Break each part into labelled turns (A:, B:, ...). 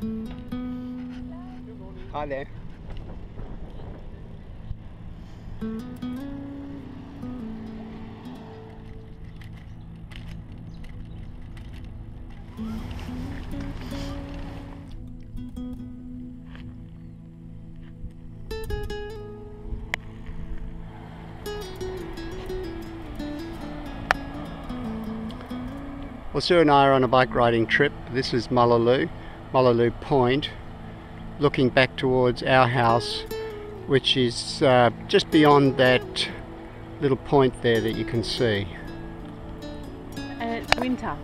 A: Hi there. Well, Sue and I are on a bike riding trip. This is Mullaloo, Mullaloo Point, looking back towards our house, which is uh, just beyond that little point there that you can see.
B: And it's winter.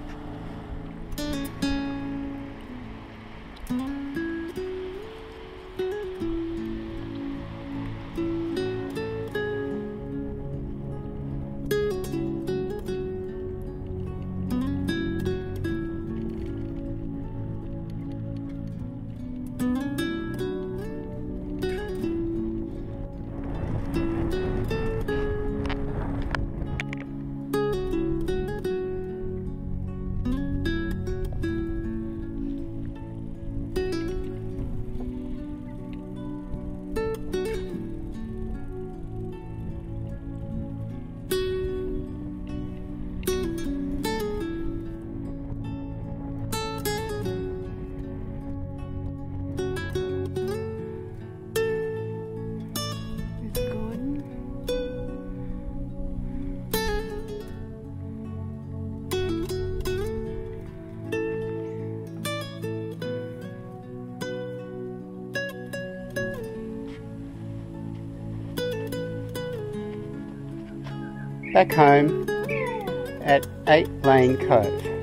A: Back home at 8 Lane Cove.